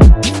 thank you